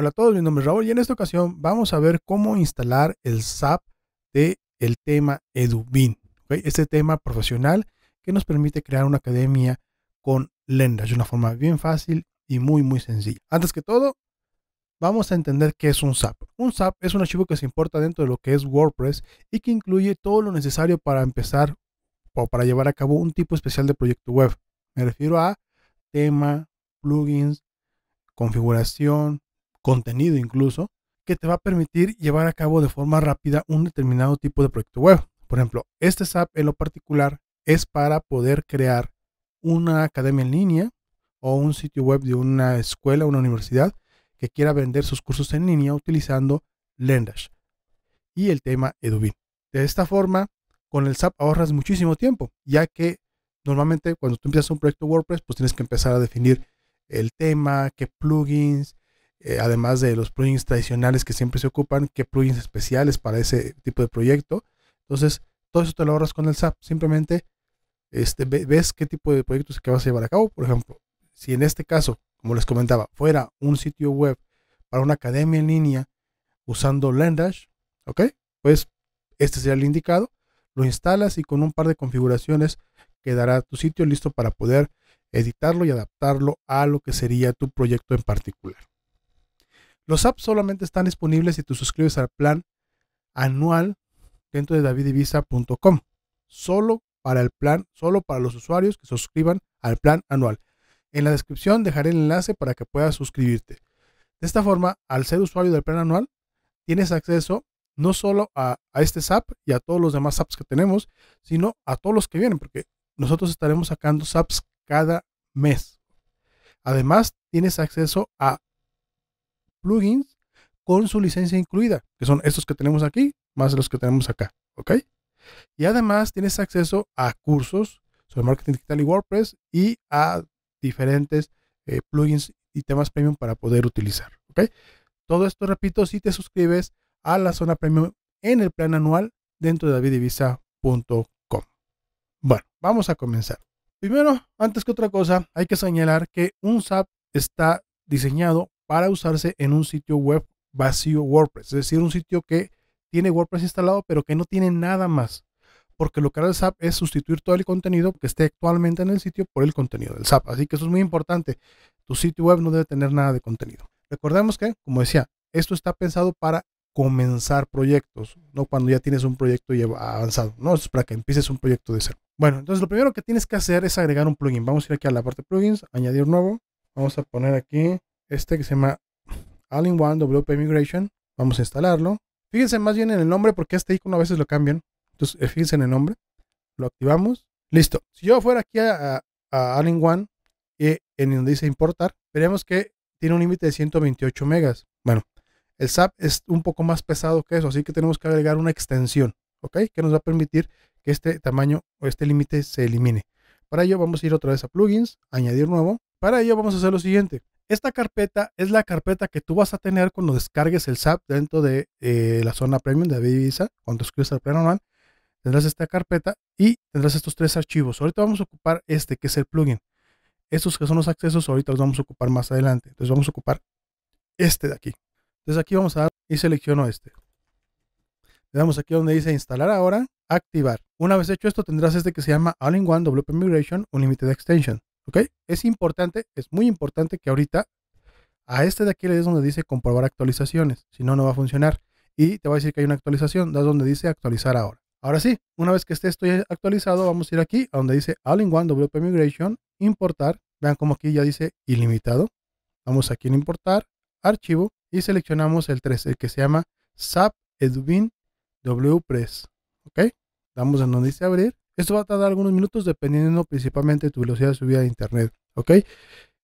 Hola a todos, mi nombre es Raúl y en esta ocasión vamos a ver cómo instalar el SAP de tema EduBean. Este tema profesional que nos permite crear una academia con Lendash de una forma bien fácil y muy muy sencilla. Antes que todo, vamos a entender qué es un SAP. Un SAP es un archivo que se importa dentro de lo que es WordPress y que incluye todo lo necesario para empezar o para llevar a cabo un tipo especial de proyecto web. Me refiero a tema, plugins, configuración, contenido incluso, que te va a permitir llevar a cabo de forma rápida un determinado tipo de proyecto web. Por ejemplo, este SAP en lo particular es para poder crear una academia en línea o un sitio web de una escuela, una universidad que quiera vender sus cursos en línea utilizando Lendash y el tema Edubin. De esta forma, con el SAP ahorras muchísimo tiempo, ya que normalmente cuando tú empiezas un proyecto WordPress, pues tienes que empezar a definir el tema, qué plugins, eh, además de los plugins tradicionales que siempre se ocupan, qué plugins especiales para ese tipo de proyecto. Entonces, todo eso te lo ahorras con el SAP. Simplemente este, ves qué tipo de proyectos que vas a llevar a cabo. Por ejemplo, si en este caso, como les comentaba, fuera un sitio web para una academia en línea usando Lendash, ¿ok? Pues este sería el indicado. Lo instalas y con un par de configuraciones quedará tu sitio listo para poder editarlo y adaptarlo a lo que sería tu proyecto en particular. Los apps solamente están disponibles si tú suscribes al plan anual dentro de davidivisa.com. Solo para el plan, solo para los usuarios que suscriban al plan anual. En la descripción dejaré el enlace para que puedas suscribirte. De esta forma, al ser usuario del plan anual, tienes acceso no solo a, a, este SAP y a todos los demás apps que tenemos, sino a todos los que vienen, porque nosotros estaremos sacando SAPs cada mes. Además, tienes acceso a plugins con su licencia incluida, que son estos que tenemos aquí, más los que tenemos acá, ¿ok? Y además tienes acceso a cursos sobre marketing digital y WordPress y a diferentes eh, plugins y temas premium para poder utilizar, ¿ok? Todo esto, repito, si te suscribes a la zona premium en el plan anual dentro de davidivisa.com. Bueno, vamos a comenzar. Primero, antes que otra cosa, hay que señalar que un SAP está diseñado para usarse en un sitio web vacío WordPress, es decir, un sitio que tiene WordPress instalado pero que no tiene nada más, porque lo que hará el SAP es sustituir todo el contenido que esté actualmente en el sitio por el contenido del SAP, así que eso es muy importante, tu sitio web no debe tener nada de contenido. Recordemos que, como decía, esto está pensado para comenzar proyectos, no cuando ya tienes un proyecto avanzado, no, es para que empieces un proyecto de cero. Bueno, entonces lo primero que tienes que hacer es agregar un plugin. Vamos a ir aquí a la parte plugins, añadir nuevo. Vamos a poner aquí este que se llama All-in-One WP Migration. Vamos a instalarlo. Fíjense más bien en el nombre porque este icono a veces lo cambian. Entonces, eh, fíjense en el nombre. Lo activamos. Listo. Si yo fuera aquí a, a All-in-One y en donde dice importar, veremos que tiene un límite de 128 megas. Bueno, el SAP es un poco más pesado que eso, así que tenemos que agregar una extensión, ¿ok? Que nos va a permitir que este tamaño o este límite se elimine. Para ello vamos a ir otra vez a plugins, añadir nuevo. Para ello vamos a hacer lo siguiente. Esta carpeta es la carpeta que tú vas a tener cuando descargues el SAP dentro de eh, la zona premium de Visa. Cuando escribes al plan anual, tendrás esta carpeta y tendrás estos tres archivos. Ahorita vamos a ocupar este, que es el plugin. Estos que son los accesos, ahorita los vamos a ocupar más adelante. Entonces vamos a ocupar este de aquí. Entonces aquí vamos a dar y selecciono este. Le damos aquí donde dice instalar ahora, activar. Una vez hecho esto, tendrás este que se llama All-in-One WP Migration Unlimited Extension. ¿Ok? Es importante, es muy importante que ahorita a este de aquí le des donde dice comprobar actualizaciones. Si no, no va a funcionar. Y te va a decir que hay una actualización. Das donde dice actualizar ahora. Ahora sí, una vez que esté esto actualizado, vamos a ir aquí a donde dice All-in-One WP Migration, importar. Vean como aquí ya dice ilimitado. Vamos aquí en importar, archivo y seleccionamos el 3, el que se llama SAP Edubin WPress. ¿Ok? Damos en donde dice abrir esto va a tardar algunos minutos dependiendo principalmente de tu velocidad de subida de internet. ¿Ok?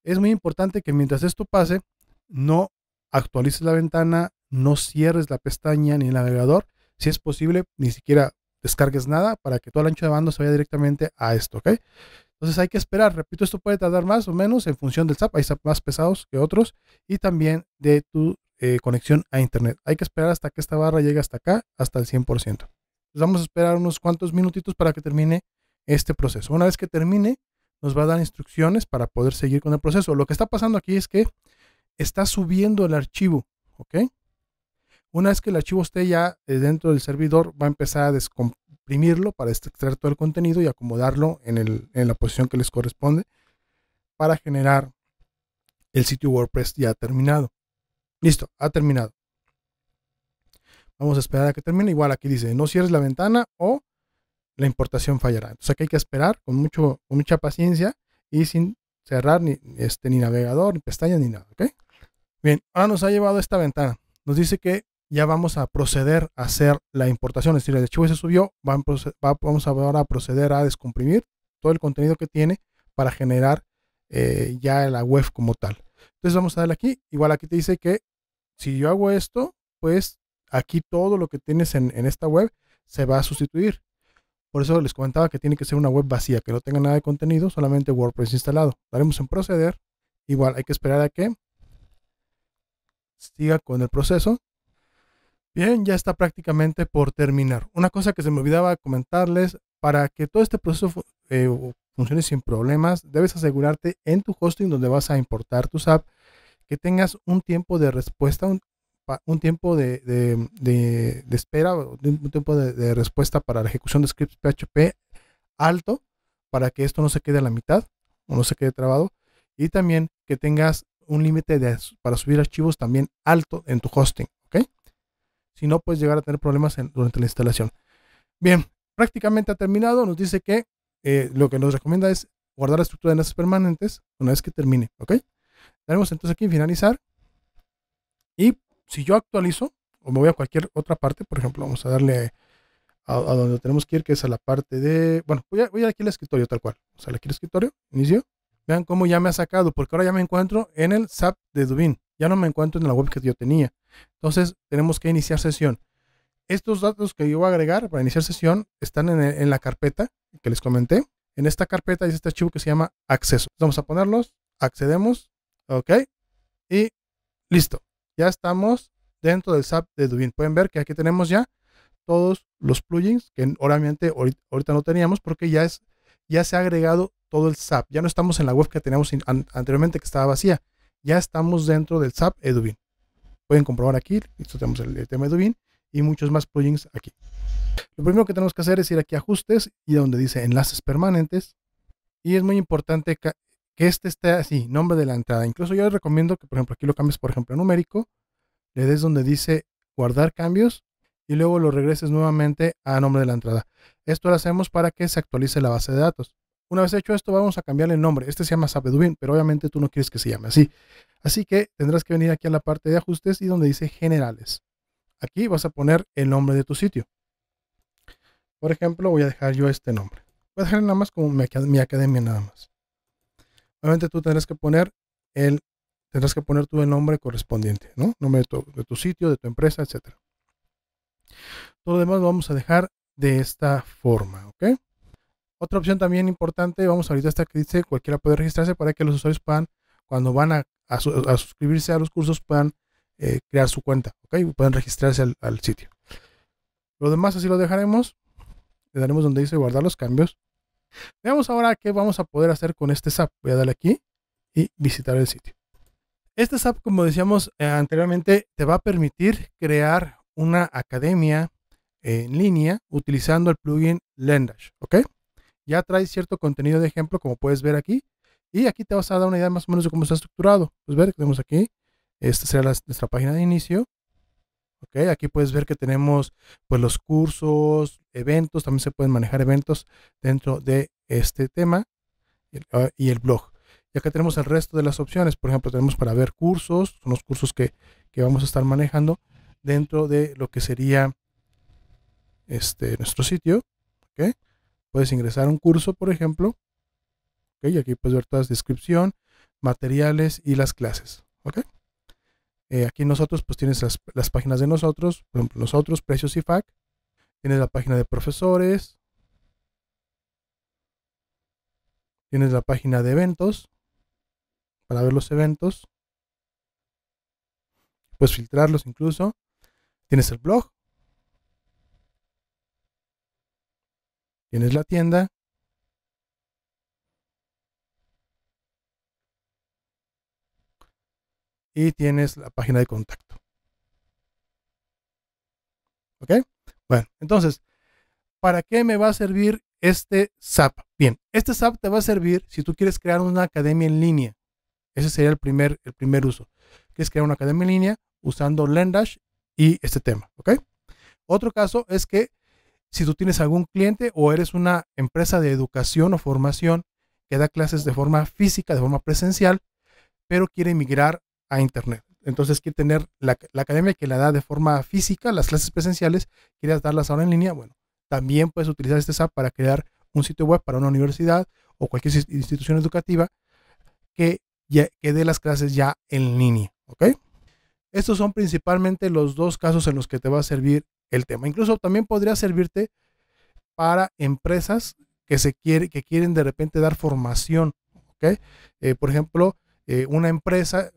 Es muy importante que mientras esto pase, no actualices la ventana, no cierres la pestaña ni el navegador. Si es posible, ni siquiera descargues nada para que todo el ancho de banda se vaya directamente a esto. ¿Ok? Entonces hay que esperar. Repito, esto puede tardar más o menos en función del SAP. Hay SAP más pesados que otros y también de tu eh, conexión a internet. Hay que esperar hasta que esta barra llegue hasta acá, hasta el 100% vamos a esperar unos cuantos minutitos para que termine este proceso. Una vez que termine, nos va a dar instrucciones para poder seguir con el proceso. Lo que está pasando aquí es que está subiendo el archivo, ¿ok? Una vez que el archivo esté ya eh, dentro del servidor, va a empezar a descomprimirlo para extraer todo el contenido y acomodarlo en la posición que les corresponde para generar el sitio WordPress ya terminado. Listo, ha terminado. Vamos a esperar a que termine. Igual aquí dice, no cierres la ventana o la importación fallará. Entonces aquí hay que esperar con, mucho, mucha paciencia y sin cerrar ni, este, ni navegador, ni pestañas, ni nada. ¿ok? Bien, ahora nos ha llevado esta ventana. Nos dice que ya vamos a proceder a hacer la importación. Es decir, el archivo se subió, vamos ahora a proceder a descomprimir todo el contenido que tiene para generar eh, ya la web como tal. Entonces vamos a darle aquí. Igual aquí te dice que si yo hago esto, pues aquí todo lo que tienes en, esta web se va a sustituir. Por eso les comentaba que tiene que ser una web vacía, que no tenga nada de contenido, solamente WordPress instalado. Daremos en proceder. Igual hay que esperar a que siga con el proceso. Bien, ya está prácticamente por terminar. Una cosa que se me olvidaba comentarles, para que todo este proceso eh, funcione sin problemas, debes asegurarte en tu hosting donde vas a importar tus apps que tengas un tiempo de respuesta, tiempo de, espera, un tiempo de, respuesta para la ejecución de scripts PHP alto para que esto no se quede a la mitad o no se quede trabado y también que tengas un límite para subir archivos también alto en tu hosting. Si no, puedes llegar a tener problemas durante la instalación. Bien, prácticamente ha terminado. Nos dice que eh, lo que nos recomienda es guardar la estructura de enlaces permanentes una vez que termine, ¿ok? Daremos entonces aquí finalizar. Y si yo actualizo, o me voy a cualquier otra parte, por ejemplo, vamos a darle a, donde tenemos que ir, que es a la parte de, bueno, voy a, voy aquí al escritorio tal cual. O aquí al escritorio, inicio. Vean cómo ya me ha sacado, porque ahora ya me encuentro en el SAP de Dubin. Ya no me encuentro en la web que yo tenía. Entonces, tenemos que iniciar sesión. Estos datos que yo voy a agregar para iniciar sesión están en, la carpeta que les comenté. En esta carpeta hay este archivo que se llama acceso. Vamos a ponerlos, accedemos, ok, y listo. Ya estamos dentro del SAP de Dubin. Pueden ver que aquí tenemos ya todos los plugins que obviamente ahorita no teníamos porque ya, es, ya se ha agregado todo el SAP. Ya no estamos en la web que teníamos anteriormente que estaba vacía. Ya estamos dentro del SAP Edubin. Pueden comprobar aquí, listo, tenemos el, el tema Edubin y muchos más plugins aquí. Lo primero que tenemos que hacer es ir aquí a ajustes y donde dice enlaces permanentes. Y es muy importante que, este esté así, nombre de la entrada. Incluso yo les recomiendo que, por ejemplo, aquí lo cambies, por ejemplo, a numérico, le des donde dice guardar cambios y luego lo regreses nuevamente a nombre de la entrada. Esto lo hacemos para que se actualice la base de datos. Una vez hecho esto, vamos a cambiarle el nombre. Este se llama Sapedubin, pero obviamente tú no quieres que se llame así. Así que tendrás que venir aquí a la parte de ajustes y donde dice generales. Aquí vas a poner el nombre de tu sitio. Por ejemplo, voy a dejar yo este nombre. Voy a dejar nada más como mi, academia nada más. Obviamente tú tendrás que poner el, tendrás que poner tú el nombre correspondiente, ¿no? Nombre de tu, sitio, de tu empresa, etcétera. Todo lo demás lo vamos a dejar de esta forma, ¿ok? Otra opción también importante, vamos ahorita hasta que dice cualquiera puede registrarse para que los usuarios puedan, cuando van a, a suscribirse a los cursos, puedan eh, crear su cuenta, ¿ok? Pueden registrarse al, sitio. Lo demás así lo dejaremos. Le daremos donde dice guardar los cambios. Veamos ahora qué vamos a poder hacer con este SAP. Voy a darle aquí y visitar el sitio. Este SAP, como decíamos eh, anteriormente, te va a permitir crear una academia en línea utilizando el plugin Lendash, ¿ok? Ya trae cierto contenido de ejemplo, como puedes ver aquí. Y aquí te vas a dar una idea más o menos de cómo está estructurado. Pues ver, tenemos aquí esta será nuestra página de inicio. Okay, aquí puedes ver que tenemos pues los cursos, eventos, también se pueden manejar eventos dentro de este tema ah, y el blog. Y acá tenemos el resto de las opciones. Por ejemplo, tenemos para ver cursos, son los cursos que, vamos a estar manejando dentro de lo que sería este, nuestro sitio. ¿okay? Puedes ingresar un curso, por ejemplo. ¿okay? Y aquí puedes ver toda la descripción, materiales y las clases. ¿okay? Eh, aquí nosotros, pues tienes las, páginas de nosotros, por ejemplo, nosotros, precios y FAC. Tienes la página de profesores. Tienes la página de eventos, para ver los eventos. Puedes filtrarlos incluso. Tienes el blog. Tienes la tienda. Y tienes la página de contacto. ¿Ok? Bueno, entonces, ¿para qué me va a servir este SAP? Bien, este SAP te va a servir si tú quieres crear una academia en línea. Ese sería el primer, el primer uso. Quieres crear una academia en línea usando Lendash y este tema. ¿Ok? Otro caso es que si tú tienes algún cliente o eres una empresa de educación o formación que da clases de forma física, de forma presencial, pero quiere migrar a Internet. Entonces quiere tener la, academia que la da de forma física, las clases presenciales, quiere darlas ahora en línea. Bueno, también puedes utilizar este SAP para crear un sitio web para una universidad o cualquier institución educativa que, ya, que dé las clases ya en línea. ¿Ok? Estos son principalmente los dos casos en los que te va a servir el tema. Incluso también podría servirte para empresas que, se quiere, que quieren de repente dar formación. ¿okay? Eh, por ejemplo, eh, una empresa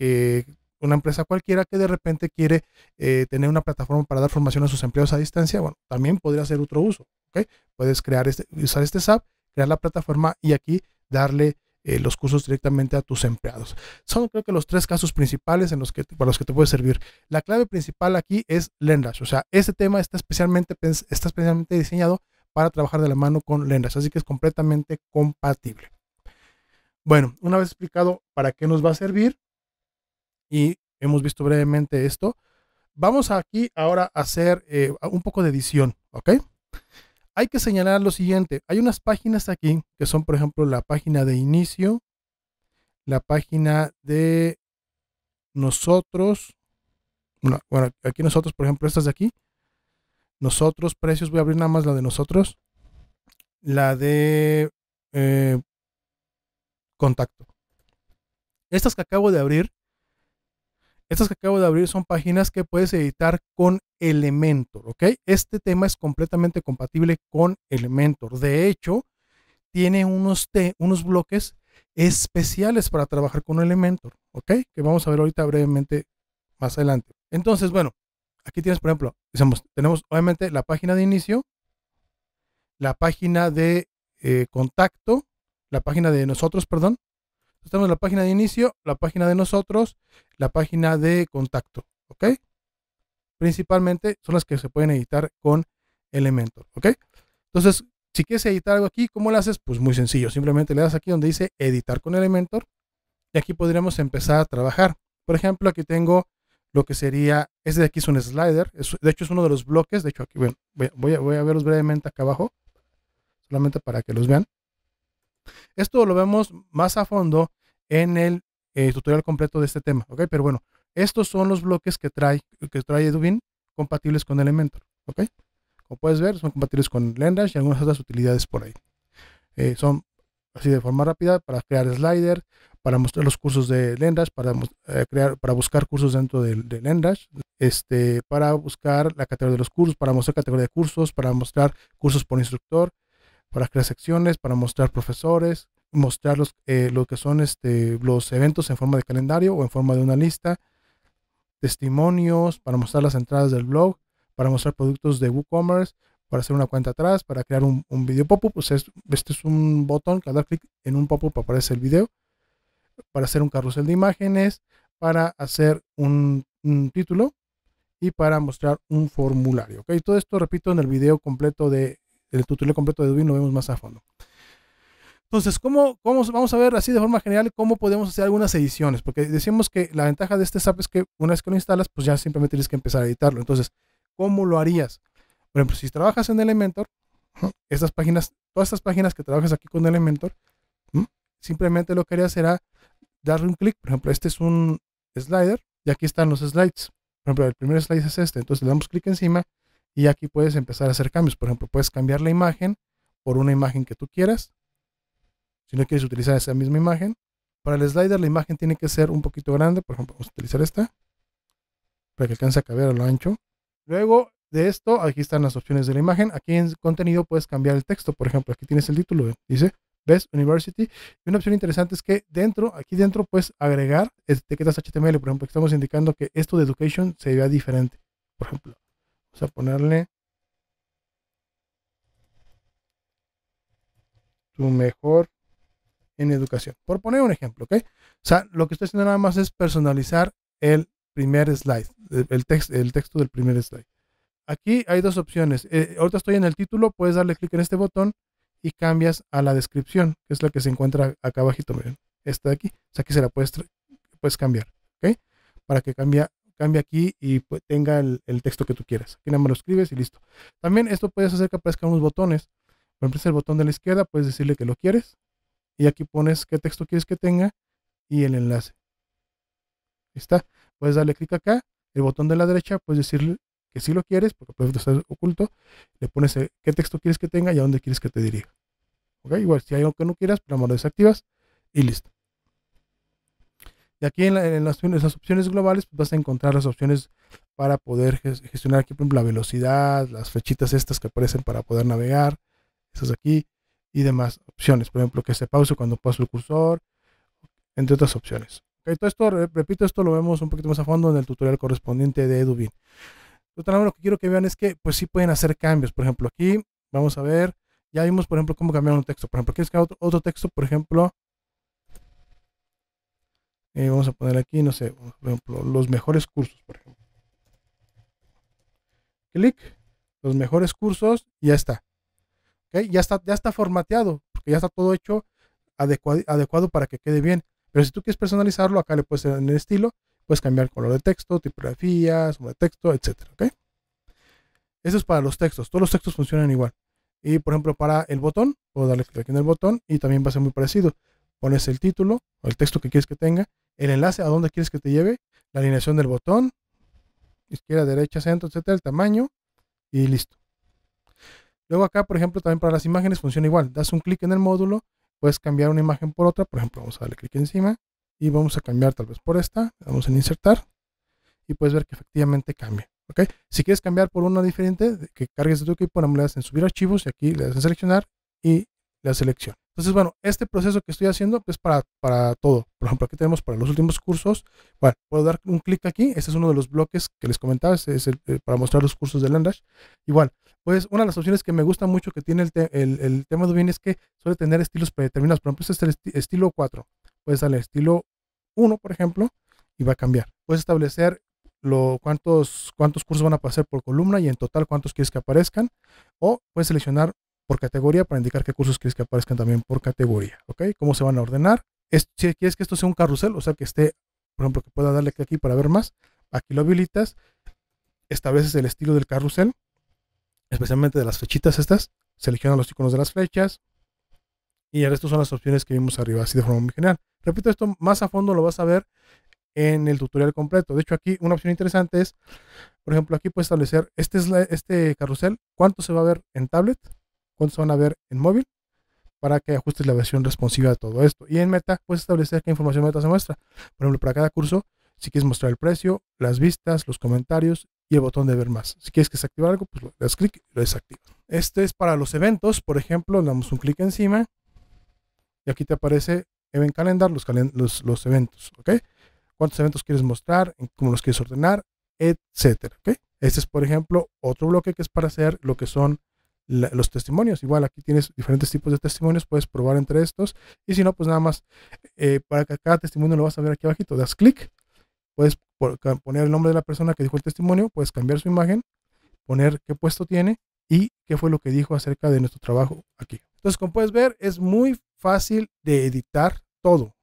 que una empresa cualquiera que de repente quiere eh, tener una plataforma para dar formación a sus empleados a distancia, bueno, también podría ser otro uso. ¿okay? Puedes crear este, usar este SAP, crear la plataforma y aquí darle eh, los cursos directamente a tus empleados. Son creo que los tres casos principales en los que, para los que te puede servir. La clave principal aquí es Lendash, o sea, este tema está especialmente, está especialmente diseñado para trabajar de la mano con Lendash, así que es completamente compatible. Bueno, una vez explicado para qué nos va a servir y hemos visto brevemente esto, vamos aquí ahora a hacer eh, un poco de edición, ¿ok? hay que señalar lo siguiente. Hay unas páginas aquí que son, por ejemplo, la página de inicio, la página de nosotros. Bueno, aquí nosotros, por ejemplo, estas de aquí. Nosotros, precios, voy a abrir nada más la de nosotros. La de eh, contacto. Estas que acabo de abrir estas que acabo de abrir son páginas que puedes editar con Elementor, ¿ok? Este tema es completamente compatible con Elementor. De hecho, tiene unos, unos bloques especiales para trabajar con Elementor, ¿ok? Que vamos a ver ahorita brevemente más adelante. Entonces, bueno, aquí tienes, por ejemplo, decimos, tenemos obviamente la página de inicio, la página de eh, contacto, la página de nosotros, perdón, tenemos la página de inicio, la página de nosotros, la página de contacto, ¿ok? Principalmente son las que se pueden editar con Elementor, ¿ok? Entonces, si quieres editar algo aquí, ¿cómo lo haces? Pues muy sencillo, simplemente le das aquí donde dice editar con Elementor y aquí podríamos empezar a trabajar. Por ejemplo, aquí tengo lo que sería, este de aquí es un slider, de hecho es uno de los bloques, de hecho aquí bueno, voy, a, voy a verlos brevemente acá abajo, solamente para que los vean. Esto lo vemos más a fondo en el eh, tutorial completo de este tema, ¿ok? Pero bueno, estos son los bloques que trae, que trae compatibles con Elementor, ¿ok? Como puedes ver, son compatibles con Lendash y algunas otras utilidades por ahí. Eh, son así de forma rápida para crear slider, para mostrar los cursos de Lendash, para eh, para buscar cursos dentro de, de este, para buscar la categoría de los cursos, para mostrar categoría de cursos, para mostrar cursos por instructor, para crear secciones, para mostrar profesores, mostrar los, eh, lo que son este, los eventos en forma de calendario o en forma de una lista, testimonios, para mostrar las entradas del blog, para mostrar productos de WooCommerce, para hacer una cuenta atrás, para crear un, un video pop-up. Pues este es un botón que al dar clic en un pop-up aparece el video, para hacer un carrusel de imágenes, para hacer un, título y para mostrar un formulario. Todo esto, repito, en el video completo de el tutorial completo de Dubin lo vemos más a fondo. Entonces, ¿cómo, ¿cómo, vamos a ver así de forma general cómo podemos hacer algunas ediciones? Porque decimos que la ventaja de este SAP es que una vez que lo instalas, pues ya simplemente tienes que empezar a editarlo. Entonces, ¿cómo lo harías? Por ejemplo, si trabajas en Elementor, estas páginas, todas estas páginas que trabajas aquí con Elementor, simplemente lo que harías será darle un clic. Por ejemplo, este es un slider y aquí están los slides. Por ejemplo, el primer slide es este. Entonces le damos clic encima y aquí puedes empezar a hacer cambios. Por ejemplo, puedes cambiar la imagen por una imagen que tú quieras. Si no quieres utilizar esa misma imagen. Para el slider la imagen tiene que ser un poquito grande. Por ejemplo, vamos a utilizar esta. Para que alcance a caber a lo ancho. Luego de esto, aquí están las opciones de la imagen. Aquí en contenido puedes cambiar el texto. Por ejemplo, aquí tienes el título. Dice Best University. Y una opción interesante es que dentro, aquí dentro puedes agregar etiquetas HTML. Por ejemplo, estamos indicando que esto de education se vea diferente. Por ejemplo, Vamos a ponerle tu mejor en educación. Por poner un ejemplo, ¿ok? O sea, lo que estoy haciendo nada más es personalizar el primer slide, el, text, el texto del primer slide. Aquí hay dos opciones. Eh, ahorita estoy en el título, puedes darle clic en este botón y cambias a la descripción, que es la que se encuentra acá abajito, miren, esta de aquí. O sea, aquí se la puedes, puedes cambiar, ¿ok? Para que cambie, cambie aquí y pues, tenga el, texto que tú quieras. Aquí nada más lo escribes y listo. También esto puedes hacer que aparezcan unos botones. Por ejemplo, el botón de la izquierda, puedes decirle que lo quieres. Y aquí pones qué texto quieres que tenga y el enlace. Ahí está. Puedes darle clic acá. El botón de la derecha, puedes decirle que si lo quieres, porque por ejemplo está oculto. Le pones eh, qué texto quieres que tenga y a dónde quieres que te dirija. ¿Ok? Igual, si hay algo que no quieras, pues lo desactivas y listo. Y aquí en, las, opciones globales pues vas a encontrar las opciones para poder gestionar aquí, por ejemplo, la velocidad, las flechitas estas que aparecen para poder navegar, esas aquí, y demás opciones. Por ejemplo, que se pause cuando paso el cursor, entre otras opciones. Okay, todo esto, repito, esto lo vemos un poquito más a fondo en el tutorial correspondiente de Edubin. Lo que quiero que vean es que, pues sí pueden hacer cambios. Por ejemplo, aquí vamos a ver, ya vimos, por ejemplo, cómo cambiar un texto. Por ejemplo, ¿quieres que otro, otro texto? Por ejemplo, eh, vamos a poner aquí, no sé, por ejemplo, los mejores cursos, por ejemplo. Clic, los mejores cursos, ya está. ¿Okay? Ya está, ya está formateado, porque ya está todo hecho adecuado, adecuado para que quede bien. Pero si tú quieres personalizarlo, acá le puedes en el estilo, puedes cambiar color de texto, tipografía, suma de texto, etcétera. ¿okay? Eso es para los textos. Todos los textos funcionan igual. Y por ejemplo, para el botón, puedo darle clic en el botón y también va a ser muy parecido. Pones el título o el texto que quieres que tenga el enlace a dónde quieres que te lleve, la alineación del botón, izquierda, derecha, centro, etcétera, el tamaño y listo. Luego acá, por ejemplo, también para las imágenes funciona igual. Das un clic en el módulo, puedes cambiar una imagen por otra. Por ejemplo, vamos a darle clic encima y vamos a cambiar tal vez por esta. Vamos en insertar y puedes ver que efectivamente cambia. ¿ok? Si quieres cambiar por una diferente, que cargues de tu equipo, le das en subir archivos y aquí le das en seleccionar y la selección. Entonces, bueno, este proceso que estoy haciendo es pues, para, para todo. Por ejemplo, aquí tenemos para los últimos cursos. Bueno, puedo dar un clic aquí. Este es uno de los bloques que les comentaba. Este es el, eh, para mostrar los cursos de Landash. Igual, pues una de las opciones que me gusta mucho que tiene el, el, tema de Udemy es que suele tener estilos predeterminados. Por ejemplo, este es el estilo 4. Puedes darle estilo 1, por ejemplo, y va a cambiar. Puedes establecer lo, cuántos, cuántos cursos van a pasar por columna y en total cuántos quieres que aparezcan. O puedes seleccionar por categoría para indicar qué cursos quieres que aparezcan también por categoría, ¿ok? ¿Cómo se van a ordenar? si quieres que esto sea un carrusel, o sea, que esté, por ejemplo, que pueda darle aquí para ver más, aquí lo habilitas, estableces el estilo del carrusel, especialmente de las flechitas estas, selecciona los iconos de las flechas, y el resto son las opciones que vimos arriba, así de forma muy general. Repito, esto más a fondo lo vas a ver en el tutorial completo. De hecho, aquí una opción interesante es, por ejemplo, aquí puedes establecer este, este carrusel, cuánto se va a ver en tablet, cuántos van a ver en móvil para que ajustes la versión responsiva de todo esto. Y en meta puedes establecer qué información meta se muestra. Por ejemplo, para cada curso, si quieres mostrar el precio, las vistas, los comentarios y el botón de ver más. Si quieres que se active algo, pues le das clic y lo desactivas. Este es para los eventos, por ejemplo, damos un clic encima y aquí te aparece Event Calendar, los, los, eventos, ¿ok? Cuántos eventos quieres mostrar, cómo los quieres ordenar, etcétera, ¿ok? Este es, por ejemplo, otro bloque que es para hacer lo que son los testimonios. Igual aquí tienes diferentes tipos de testimonios, puedes probar entre estos. Y si no, pues nada más, eh, para que cada testimonio lo vas a ver aquí abajito, das clic, puedes poner el nombre de la persona que dijo el testimonio, puedes cambiar su imagen, poner qué puesto tiene y qué fue lo que dijo acerca de nuestro trabajo aquí. Entonces, como puedes ver, es muy fácil de editar todo.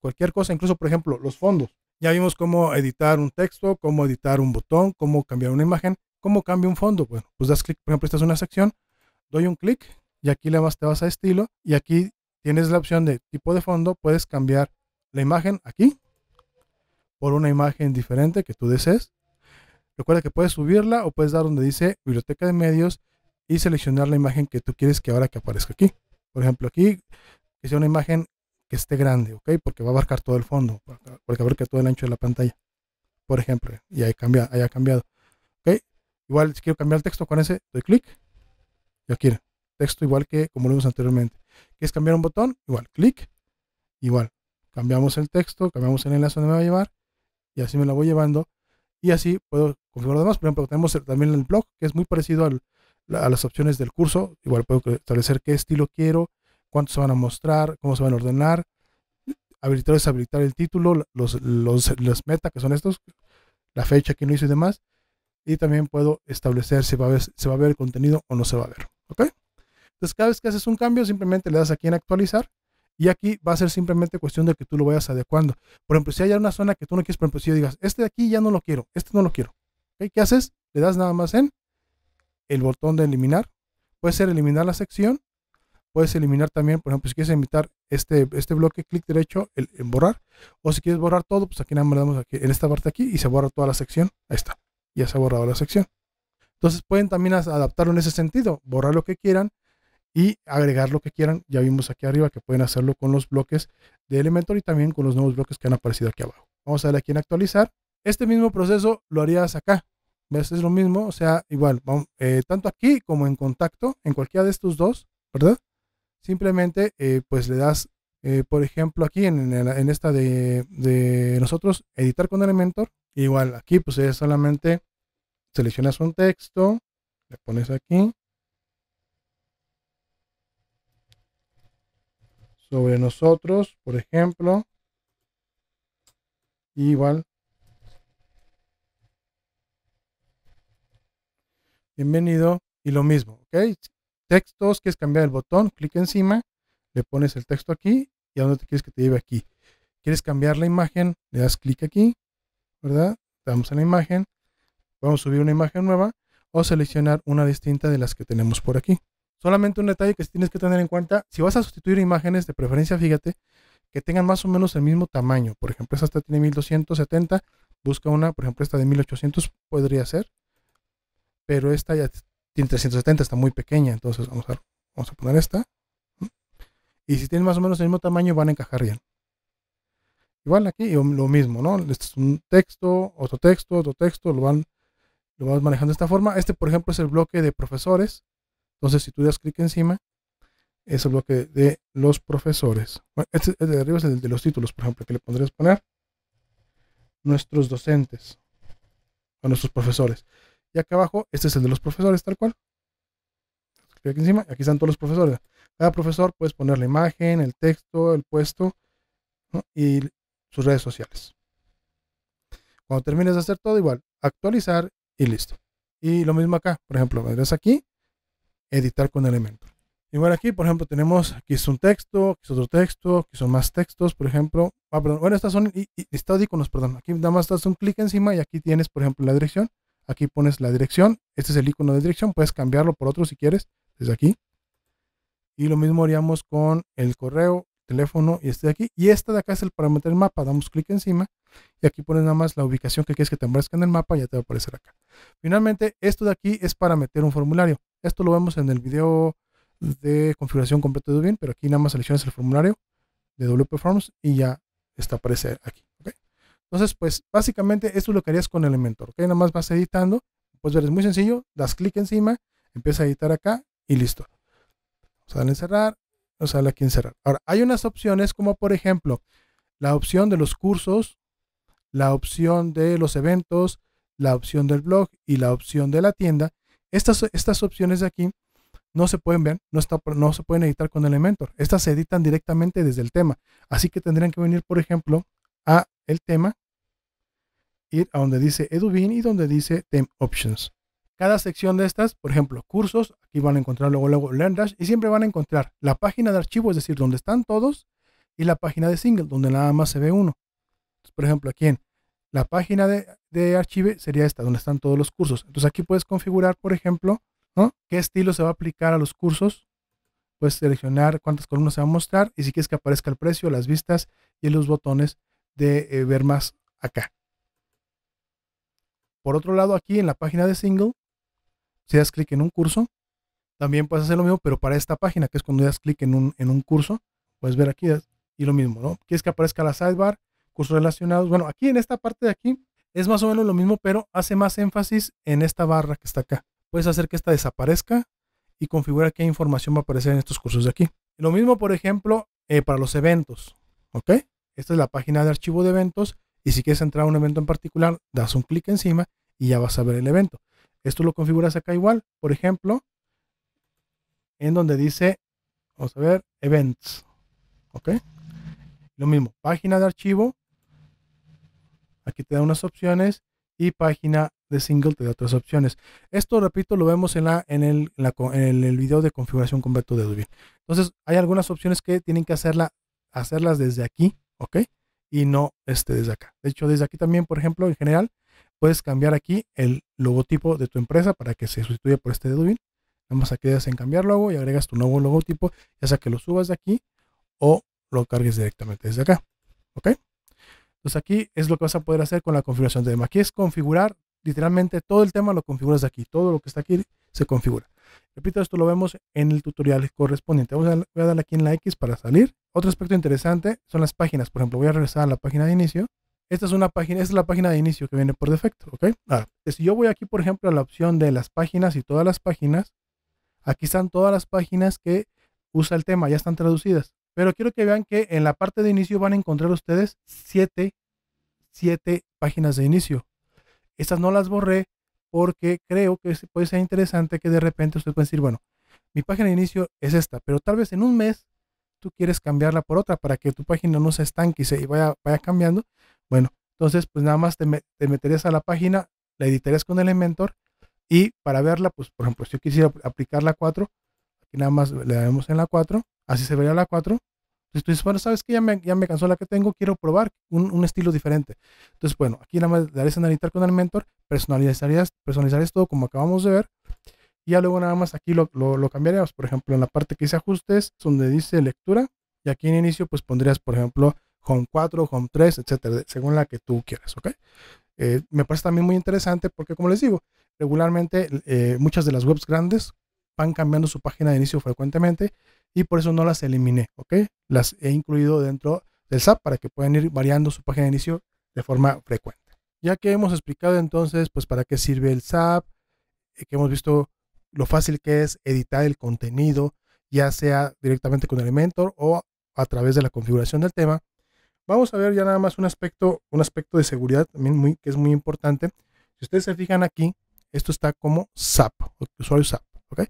Cualquier cosa, incluso, por ejemplo, los fondos. Ya vimos cómo editar un texto, cómo editar un botón, cómo cambiar una imagen. ¿Cómo cambio un fondo? Bueno, pues das clic, por ejemplo, esta es una sección, doy un clic y aquí le vas, te vas a estilo y aquí tienes la opción de tipo de fondo, puedes cambiar la imagen aquí por una imagen diferente que tú desees. Recuerda que puedes subirla o puedes dar donde dice biblioteca de medios y seleccionar la imagen que tú quieres que ahora que aparezca aquí. Por ejemplo, aquí que sea una imagen que esté grande, ¿ok? Porque va a abarcar todo el fondo, porque abarca todo el ancho de la pantalla. Por ejemplo, y ahí cambia, haya cambiado. Igual, si quiero cambiar el texto con ese, doy clic. Y aquí, texto igual que como lo vimos anteriormente. ¿Quieres cambiar un botón? Igual, clic. Igual, cambiamos el texto, cambiamos el enlace donde me va a llevar. Y así me la voy llevando. Y así puedo configurar lo demás. Por ejemplo, tenemos también el blog, que es muy parecido a las opciones del curso. Igual puedo establecer qué estilo quiero, cuántos se van a mostrar, cómo se van a ordenar. habilitar o deshabilitar el título, los, los, los meta, que son estos, la fecha que no hizo y demás. Y también puedo establecer si va a ver, se va a ver el contenido o no se va a ver. ¿Ok? Entonces, cada vez que haces un cambio, simplemente le das aquí en actualizar. Y aquí va a ser simplemente cuestión de que tú lo vayas adecuando. Por ejemplo, si hay una zona que tú no quieres, por ejemplo, si yo digas, este de aquí ya no lo quiero, este no lo quiero. ¿Qué haces? Le das nada más en el botón de eliminar. Puede ser eliminar la sección. Puedes eliminar también, por ejemplo, si quieres eliminar este, este bloque, clic derecho, el, borrar. O si quieres borrar todo, pues aquí nada más le damos aquí, en esta parte aquí y se borra toda la sección. Ahí está. Ya se ha borrado la sección. Entonces pueden también adaptarlo en ese sentido. Borrar lo que quieran y agregar lo que quieran. Ya vimos aquí arriba que pueden hacerlo con los bloques de Elementor y también con los nuevos bloques que han aparecido aquí abajo. Vamos a darle aquí en actualizar. Este mismo proceso lo harías acá. ¿Ves? Es lo mismo, o sea, igual, eh, tanto aquí como en contacto, en cualquiera de estos dos, ¿verdad? Simplemente, eh, pues le das, eh, por ejemplo, aquí en, esta de, de, nosotros, editar con Elementor. Igual, aquí pues es solamente seleccionas un texto, le pones aquí, sobre nosotros, por ejemplo. igual. Bienvenido. Y lo mismo, ¿ok? Textos, quieres cambiar el botón, clic encima, le pones el texto aquí y a dónde te quieres que te lleve aquí. ¿Quieres cambiar la imagen? Le das clic aquí, ¿verdad? Damos a la imagen. A subir una imagen nueva o seleccionar una distinta de las que tenemos por aquí. Solamente un detalle que tienes que tener en cuenta, si vas a sustituir imágenes, de preferencia, fíjate, que tengan más o menos el mismo tamaño. Por ejemplo, esta tiene 1270, busca una, por ejemplo, esta de 1800 podría ser, pero esta ya tiene 370, está muy pequeña, entonces vamos a, vamos a poner esta. Y si tienen más o menos el mismo tamaño, van a encajar bien. Igual aquí lo mismo, ¿no? Este es un texto, otro texto, otro texto, lo van, lo vas manejando de esta forma. Este, por ejemplo, es el bloque de profesores. Entonces, si tú das clic encima, es el bloque de los profesores. este, de arriba es el de los títulos, por ejemplo, que le podrías poner nuestros docentes o nuestros profesores. Y acá abajo, este es el de los profesores, tal cual. Clic encima, aquí están todos los profesores. Cada profesor puedes poner la imagen, el texto, el puesto y sus redes sociales. Cuando termines de hacer todo, igual, actualizar y listo. Y lo mismo acá, por ejemplo, vendrás aquí editar con Elementor. Igual aquí, por ejemplo, tenemos, aquí es un texto, aquí es otro texto, aquí son más textos, por ejemplo. Ah, perdón, bueno, estas son y, iconos, perdón. Aquí nada más das un clic encima y aquí tienes, por ejemplo, la dirección. Aquí pones la dirección. Este es el icono de dirección. Puedes cambiarlo por otro si quieres, desde aquí. Y lo mismo haríamos con el correo, teléfono y este de aquí. Y este de acá es el para meter el mapa. Damos clic encima y aquí pones nada más la ubicación que quieres que te aparezca en el mapa ya te va a aparecer acá. Finalmente, esto de aquí es para meter un formulario. Esto lo vemos en el video de configuración completa de Udemy, pero aquí nada más seleccionas el formulario de WP Forms y ya está aparece aquí. Entonces, pues básicamente esto es lo que harías con Elementor. ¿okay? Nada más vas editando, pues ver, es muy sencillo, das clic encima, empieza a editar acá y listo. Vamos a darle en cerrar, vamos a darle aquí en cerrar. Ahora, hay unas opciones como por ejemplo la opción de los cursos, la opción de los eventos, la opción del blog y la opción de la tienda estas, estas opciones de aquí no se pueden ver, no, está, no se pueden editar con Elementor. Estas se editan directamente desde el tema. Así que tendrían que venir, por ejemplo, a el tema, ir a donde dice EduBean y donde dice Theme Options. Cada sección de estas, por ejemplo, cursos, aquí van a encontrar luego, luego LearnDash y siempre van a encontrar la página de archivo, es decir, donde están todos, y la página de single, donde nada más se ve uno. por ejemplo, aquí en la página de, de Archive sería esta, donde están todos los cursos. Entonces aquí puedes configurar, por ejemplo, qué estilo se va a aplicar a los cursos. Puedes seleccionar cuántas columnas se va a mostrar y si quieres que aparezca el precio, las vistas y los botones de eh, ver más acá. Por otro lado, aquí en la página de Single, si das clic en un curso, también puedes hacer lo mismo, pero para esta página, que es cuando das clic en un, en un curso, puedes ver aquí y lo mismo, ¿no? Quieres que aparezca la sidebar, cursos relacionados. Bueno, aquí en esta parte de aquí es más o menos lo mismo, pero hace más énfasis en esta barra que está acá. Puedes hacer que esta desaparezca y configurar qué información va a aparecer en estos cursos de aquí. Lo mismo, por ejemplo, eh, para los eventos. ¿Ok? Esta es la página de archivo de eventos y si quieres entrar a un evento en particular, das un clic encima y ya vas a ver el evento. Esto lo configuras acá igual, por ejemplo, en donde dice, vamos a ver, events. ¿Ok? Lo mismo, página de archivo. Aquí te da unas opciones y página de single te da otras opciones. Esto, repito, lo vemos en, la, en, el, en, el video de configuración completo de Debian. Entonces, hay algunas opciones que tienen que hacerla, hacerlas desde aquí, ¿ok? Y no este, desde acá. De hecho, desde aquí también, por ejemplo, en general, puedes cambiar aquí el logotipo de tu empresa para que se sustituya por este de Debian. Nada más aquí en cambiar logo y agregas tu nuevo logotipo, ya sea que lo subas de aquí o lo cargues directamente desde acá. ¿Ok? Entonces aquí es lo que vas a poder hacer con la configuración de tema. Aquí es configurar, literalmente todo el tema lo configuras de aquí. Todo lo que está aquí se configura. Repito, esto lo vemos en el tutorial correspondiente. Vamos voy a darle aquí en la X para salir. Otro aspecto interesante son las páginas. Por ejemplo, voy a regresar a la página de inicio. Esta es una página, esta es la página de inicio que viene por defecto, ¿ok? Ahora, si yo voy aquí, por ejemplo, a la opción de las páginas y todas las páginas, aquí están todas las páginas que usa el tema, ya están traducidas. Pero quiero que vean que en la parte de inicio van a encontrar ustedes siete, siete páginas de inicio. Estas no las borré porque creo que puede ser interesante que de repente usted pueda decir, bueno, mi página de inicio es esta, pero tal vez en un mes tú quieres cambiarla por otra para que tu página no se estanque y vaya, vaya cambiando. Bueno, entonces pues nada más te, meterías a la página, la editarías con Elementor y para verla, pues por ejemplo, si yo quisiera aplicar la 4, aquí nada más le damos en la 4, así se vería la 4. Entonces tú dices, bueno, sabes que ya me, ya me cansó la que tengo, quiero probar un, estilo diferente. Entonces, bueno, aquí nada más darías en editar con Elementor, personalizarías, personalizarías todo como acabamos de ver. Y ya luego nada más aquí lo, lo, cambiaríamos, por ejemplo, en la parte que dice ajustes, donde dice lectura, y aquí en inicio pues pondrías, por ejemplo, Home 4, Home 3, etcétera, según la que tú quieras, ¿ok? Eh, me parece también muy interesante porque, como les digo, regularmente eh, muchas de las webs grandes van cambiando su página de inicio frecuentemente y por eso no las eliminé, ¿ok? Las he incluido dentro del SAP para que puedan ir variando su página de inicio de forma frecuente. Ya que hemos explicado entonces, pues, para qué sirve el SAP, eh, que hemos visto lo fácil que es editar el contenido, ya sea directamente con Elementor o a través de la configuración del tema, Vamos a ver ya nada más un aspecto, un aspecto de seguridad también muy, que es muy importante. Si ustedes se fijan aquí, esto está como SAP, usuario SAP, ¿ok?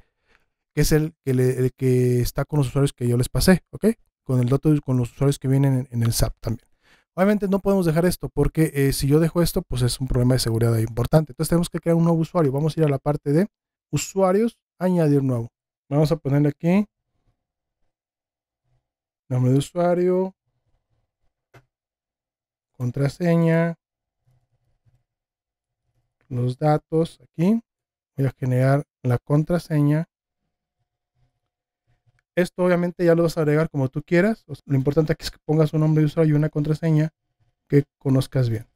Que es el que, está con los usuarios que yo les pasé, ¿ok? Con el dato, con los usuarios que vienen en, el SAP también. Obviamente no podemos dejar esto porque eh, si yo dejo esto, pues es un problema de seguridad importante. Entonces tenemos que crear un nuevo usuario. Vamos a ir a la parte de usuarios, añadir nuevo. Vamos a ponerle aquí nombre de usuario, contraseña, los datos aquí. Voy a generar la contraseña. Esto obviamente ya lo vas a agregar como tú quieras. Lo importante aquí es que pongas un nombre de usuario y una contraseña que conozcas bien.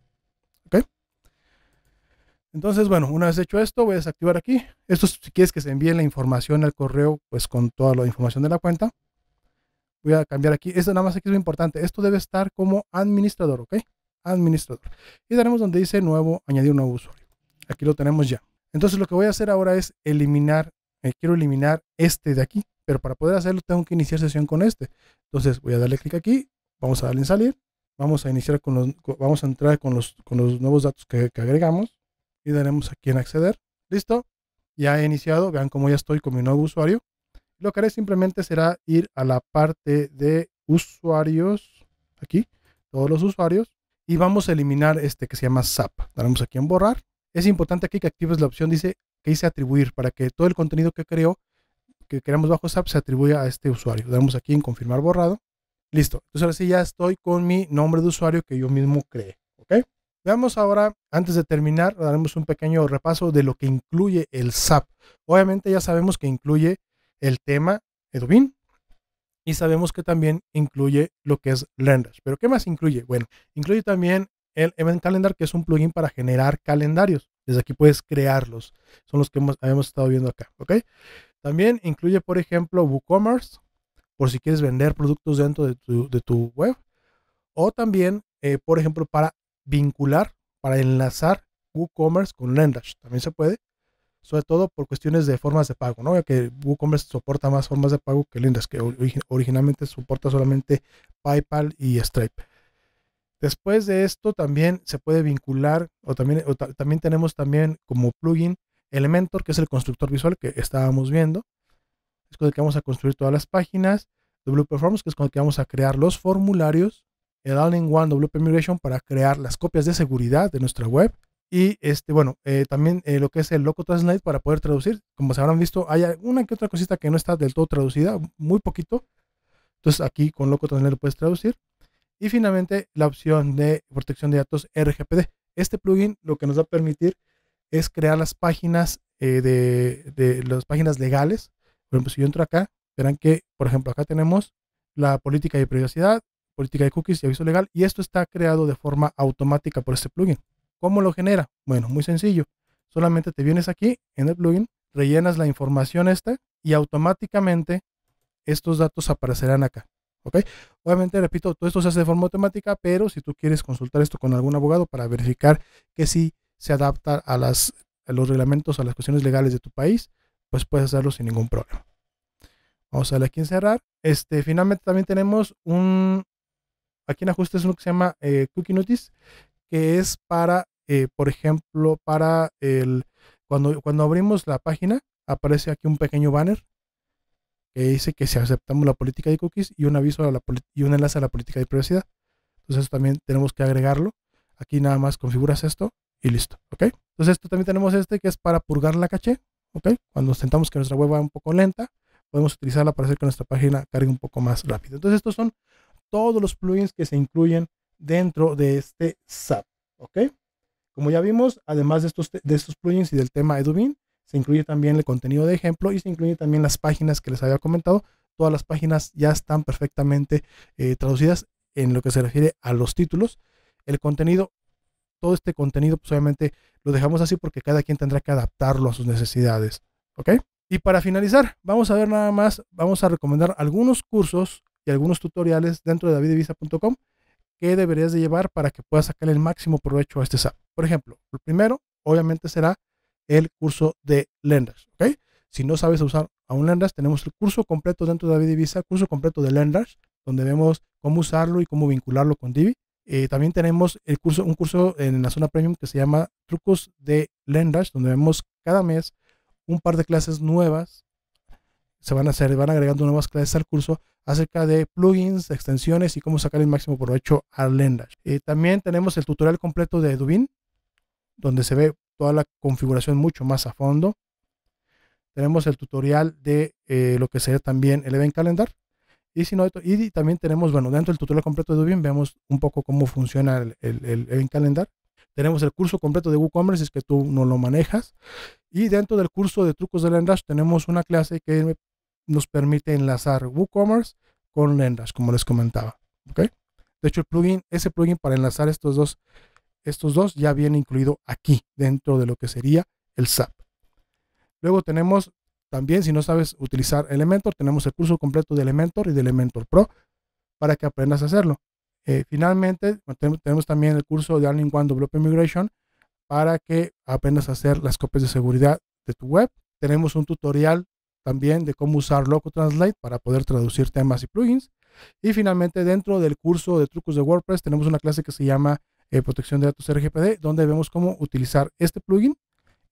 ¿Ok? Entonces, bueno, una vez hecho esto, voy a desactivar aquí. Esto si quieres que se envíe la información al correo, pues con toda la información de la cuenta. Voy a cambiar aquí. Esto nada más aquí es muy importante. Esto debe estar como administrador, ¿ok? Administrador. Y daremos donde dice nuevo, añadir un nuevo usuario. Aquí lo tenemos ya. Entonces lo que voy a hacer ahora es eliminar, eh, quiero eliminar este de aquí. Pero para poder hacerlo tengo que iniciar sesión con este. Entonces voy a darle clic aquí. Vamos a darle en salir. Vamos a iniciar con los, vamos a entrar con los, con los nuevos datos que, que agregamos. Y daremos aquí en acceder. Listo. Ya he iniciado. Vean cómo ya estoy con mi nuevo usuario. Lo que haré simplemente será ir a la parte de usuarios, aquí, todos los usuarios, y vamos a eliminar este que se llama SAP. Daremos aquí en borrar. Es importante aquí que actives la opción dice, que dice atribuir para que todo el contenido que creo, que queramos bajo SAP, se atribuya a este usuario. Damos aquí en confirmar borrado. Listo. Entonces ahora sí ya estoy con mi nombre de usuario que yo mismo creé. ¿Ok? Veamos ahora, antes de terminar, daremos un pequeño repaso de lo que incluye el SAP. Obviamente ya sabemos que incluye el tema Edubin y sabemos que también incluye lo que es LearnDash. ¿Pero qué más incluye? Bueno, incluye también el Event Calendar, que es un plugin para generar calendarios. Desde aquí puedes crearlos. Son los que hemos, estado viendo acá. ¿ok? También incluye, por ejemplo, WooCommerce, por si quieres vender productos dentro de tu, web. O también, eh, por ejemplo, para vincular, para enlazar WooCommerce con LearnDash. También se puede sobre todo por cuestiones de formas de pago, ¿no? Ya que WooCommerce soporta más formas de pago que Lindas, que originalmente soporta solamente PayPal y Stripe. Después de esto también se puede vincular, o también, también tenemos también como plugin Elementor, que es el constructor visual que estábamos viendo. Es con el que vamos a construir todas las páginas. W que es con el que vamos a crear los formularios. el All-in-One WP Migration para crear las copias de seguridad de nuestra web. Y este, bueno, eh, también eh, lo que es el Loco Translate para poder traducir. Como se habrán visto, hay una que otra cosita que no está del todo traducida, muy poquito. Entonces aquí con Loco Translate lo puedes traducir. Y finalmente la opción de protección de datos RGPD. Este plugin lo que nos va a permitir es crear las páginas eh, de, de, las páginas legales. Por ejemplo, si yo entro acá, verán que, por ejemplo, acá tenemos la política de privacidad, política de cookies y aviso legal, y esto está creado de forma automática por este plugin. ¿Cómo lo genera? Bueno, muy sencillo. Solamente te vienes aquí en el plugin, rellenas la información esta y automáticamente estos datos aparecerán acá. ¿Ok? Obviamente, repito, todo esto se hace de forma automática, pero si tú quieres consultar esto con algún abogado para verificar que sí se adapta a, las, a los reglamentos, a las cuestiones legales de tu país, pues puedes hacerlo sin ningún problema. Vamos a darle aquí en cerrar. Este, finalmente también tenemos un, aquí en ajustes uno que se llama eh, Cookie Notice, que es para, eh, por ejemplo, para el, cuando, cuando abrimos la página, aparece aquí un pequeño banner que dice que si aceptamos la política de cookies y un aviso a la, y un enlace a la política de privacidad. Entonces también tenemos que agregarlo. Aquí nada más configuras esto y listo, ¿ok? Entonces esto también tenemos este que es para purgar la caché, ¿ok? Cuando sentamos que nuestra web va un poco lenta, podemos utilizarla para hacer que nuestra página cargue un poco más rápido. Entonces estos son todos los plugins que se incluyen dentro de este SAP, ¿ok? Como ya vimos, además de estos, de estos plugins y del tema Edubin, se incluye también el contenido de ejemplo y se incluye también las páginas que les había comentado. Todas las páginas ya están perfectamente eh, traducidas en lo que se refiere a los títulos. El contenido, todo este contenido, pues obviamente lo dejamos así porque cada quien tendrá que adaptarlo a sus necesidades. ¿Ok? Y para finalizar, vamos a ver nada más, vamos a recomendar algunos cursos y algunos tutoriales dentro de davidevisa.com que deberías de llevar para que puedas sacar el máximo provecho a este SAP. Por ejemplo, el primero, obviamente, será el curso de Lenders. ¿ok? Si no sabes usar a un Lenders, tenemos el curso completo dentro de David curso completo de Lenders, donde vemos cómo usarlo y cómo vincularlo con Divi. Eh, también tenemos el curso, un curso en la zona premium que se llama Trucos de Lenders, donde vemos cada mes un par de clases nuevas. Se van a hacer, van agregando nuevas clases al curso acerca de plugins, extensiones y cómo sacar el máximo provecho al Lendash. Eh, también tenemos el tutorial completo de Dubin, donde se ve toda la configuración mucho más a fondo. Tenemos el tutorial de eh, lo que sería también el Event Calendar. Y, si no, y también tenemos, bueno, dentro del tutorial completo de Dubin, vemos un poco cómo funciona el, el Event Calendar. Tenemos el curso completo de WooCommerce, es que tú no lo manejas. Y dentro del curso de trucos de Lendash tenemos una clase que nos permite enlazar WooCommerce con Lendash, como les comentaba. De hecho, el plugin, ese plugin para enlazar estos dos, estos dos ya viene incluido aquí, dentro de lo que sería el SAP. Luego tenemos también, si no sabes utilizar Elementor, tenemos el curso completo de Elementor y de Elementor Pro para que aprendas a hacerlo. Eh, finalmente, tenemos también el curso de Learning One WP Migration para que aprendas a hacer las copias de seguridad de tu web. Tenemos un tutorial también de cómo usar Loco Translate para poder traducir temas y plugins. Y finalmente, dentro del curso de trucos de WordPress, tenemos una clase que se llama eh, Protección de Datos RGPD, donde vemos cómo utilizar este plugin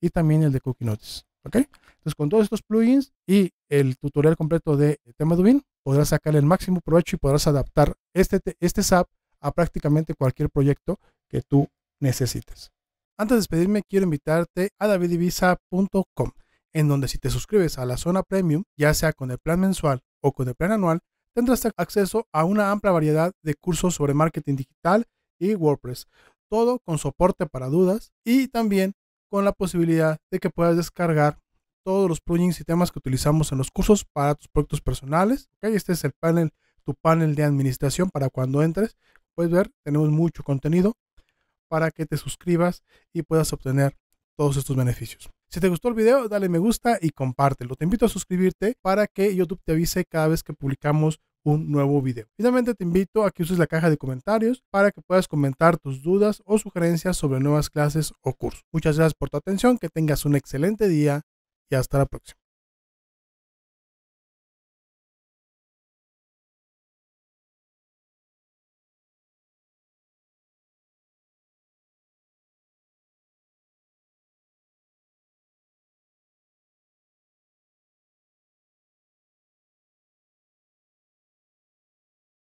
y también el de Cookie Notice. ¿Ok? Entonces, con todos estos plugins y el tutorial completo de tema Dubin, podrás sacarle el máximo provecho y podrás adaptar este, este SAP a prácticamente cualquier proyecto que tú necesites. Antes de despedirme, quiero invitarte a davidivisa.com, en donde si te suscribes a la zona premium, ya sea con el plan mensual o con el plan anual, tendrás acceso a una amplia variedad de cursos sobre marketing digital y WordPress, todo con soporte para dudas y también con la posibilidad de que puedas descargar todos los plugins y temas que utilizamos en los cursos para tus proyectos personales. Este es el panel, tu panel de administración para cuando entres. Puedes ver, tenemos mucho contenido para que te suscribas y puedas obtener todos estos beneficios. Si te gustó el video, dale me gusta y compártelo. Te invito a suscribirte para que YouTube te avise cada vez que publicamos un nuevo video. Finalmente te invito a que uses la caja de comentarios para que puedas comentar tus dudas o sugerencias sobre nuevas clases o cursos. Muchas gracias por tu atención, que tengas un excelente día y hasta la próxima.